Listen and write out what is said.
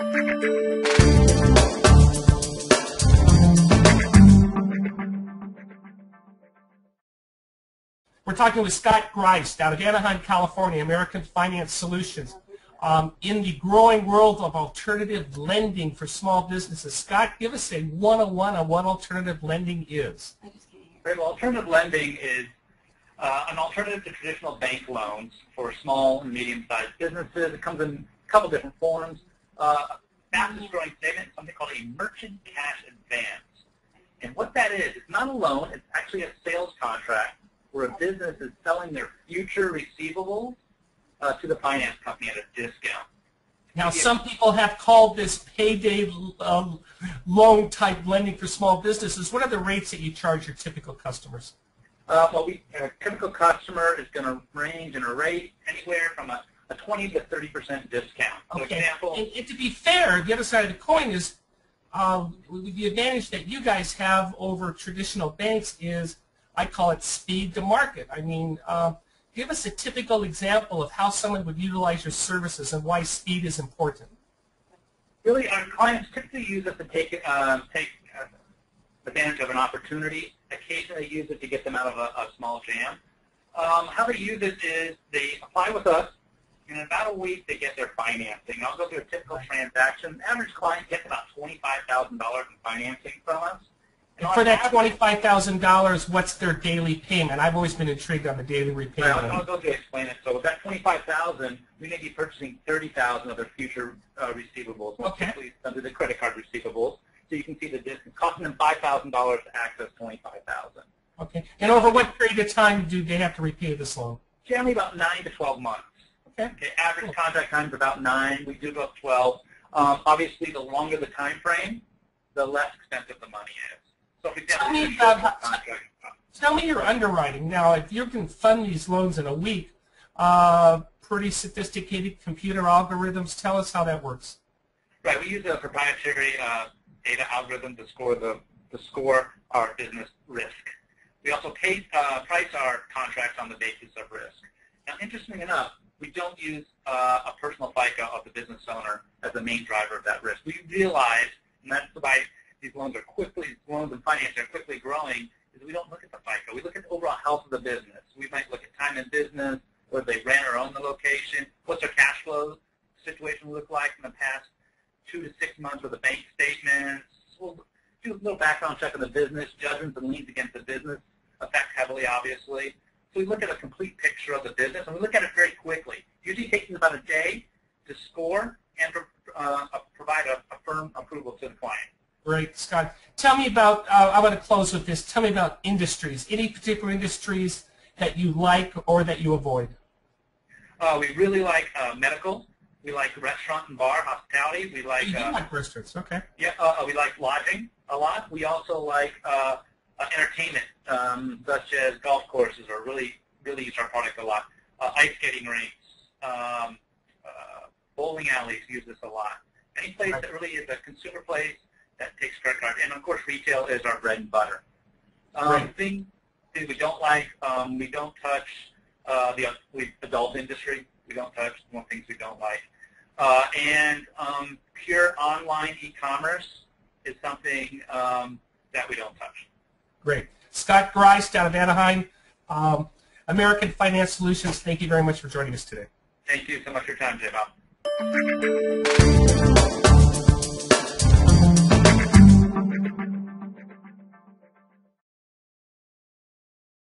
We're talking with Scott Griest out of Anaheim, California, American Finance Solutions. Um, in the growing world of alternative lending for small businesses, Scott, give us a 101 on what alternative lending is. Right, well, alternative lending is uh, an alternative to traditional bank loans for small and medium-sized businesses. It comes in a couple different forms. Uh, fastest growing segment something called a merchant cash advance. And what that is, it's not a loan, it's actually a sales contract where a business is selling their future receivables uh, to the finance company at a discount. Now, some people have called this payday um, loan type lending for small businesses. What are the rates that you charge your typical customers? Uh, well, we, a typical customer is going to range in a rate anywhere from a, a 20 to 30 percent discount. Okay. For example, and, and, to be fair, the other side of the coin is um, the advantage that you guys have over traditional banks is I call it speed to market. I mean, uh, give us a typical example of how someone would utilize your services and why speed is important. Really, our clients typically use us to take, uh, take advantage of an opportunity. Occasionally use it to get them out of a, a small jam. Um, how they use it is they apply with us. In about a week, they get their financing. I'll go through a typical transaction. Average client gets about $25,000 in financing from us for that $25,000, what's their daily payment? I've always been intrigued on the daily repayment. Well, I'll go to explain it. So with that 25000 we may be purchasing 30000 of their future uh, receivables, okay. under the credit card receivables. So you can see the distance, costing them $5,000 to access 25000 Okay. And over what period of time do they have to repay this loan? Generally about 9 to 12 months. Okay. okay average cool. contract time is about 9. We do about 12. Um, obviously, the longer the time frame, the less expensive the money is. So tell me about tell me your underwriting. Now, if you can fund these loans in a week, uh, pretty sophisticated computer algorithms. Tell us how that works. Right. We use a proprietary uh, data algorithm to score the to score our business risk. We also pay, uh, price our contracts on the basis of risk. Now, interestingly enough, we don't use uh, a personal FICO of the business owner as the main driver of that risk. We realize, and that's why these loans are quickly, loans and financing are quickly growing, is we don't look at the FICO. We look at the overall health of the business. We might look at time in business, whether they rent or own the location, what's their cash flow situation look like in the past two to six months with the bank statements. We'll do a little background check on the business, judgments and liens against the business affect heavily, obviously. So we look at a complete picture of the business, and we look at it very quickly. Usually taking about a day to score and uh, provide a, a firm approval to the client. Great, Scott. Tell me about, uh, I want to close with this, tell me about industries. Any particular industries that you like or that you avoid? Uh, we really like uh, medical. We like restaurant and bar, hospitality. We like, you uh, like restaurants, okay. Yeah, uh, uh, we like lodging a lot. We also like uh, entertainment, um, such as golf courses, or really, really use our product a lot. ice skating rinks, um, bowling alleys use this a lot. Any place that really is a consumer place that takes credit card. And of course, retail is our bread and butter. Um, right. things, things we don't like, um, we don't touch uh, the we, adult industry. We don't touch one things we don't like. Uh, and um, pure online e-commerce is something um, that we don't touch. Great. Scott Griest out of Anaheim, um, American Finance Solutions, thank you very much for joining us today. Thank you so much for your time, J. Bob.